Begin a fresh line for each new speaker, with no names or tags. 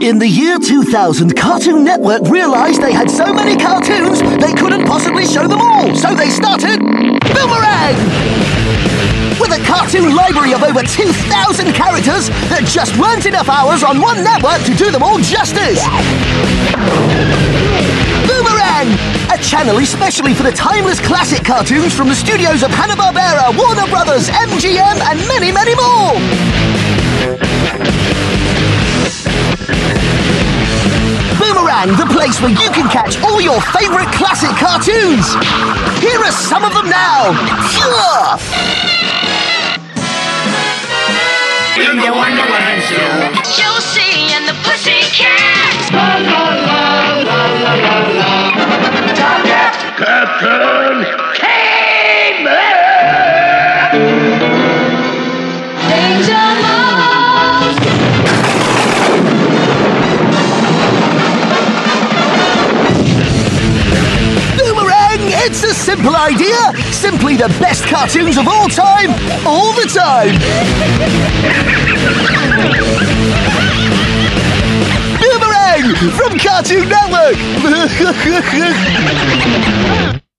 In the year 2000, Cartoon Network realized they had so many cartoons they couldn't possibly show them all, so they started Boomerang! With a cartoon library of over 2,000 characters, there just weren't enough hours on one network to do them all justice! Boomerang! A channel especially for the timeless classic cartoons from the studios of Hanna-Barbera, Warner Brothers, MGM, and many, many more! Boomerang, the place where you can catch all your favorite classic cartoons! Here are some of them now! Phew!
In the Wonderland Show.
Josie and the Pussycats.
Captain Caveman!
Danger
simple idea! Simply the best cartoons of all time, all the time! Boomerang! From Cartoon Network!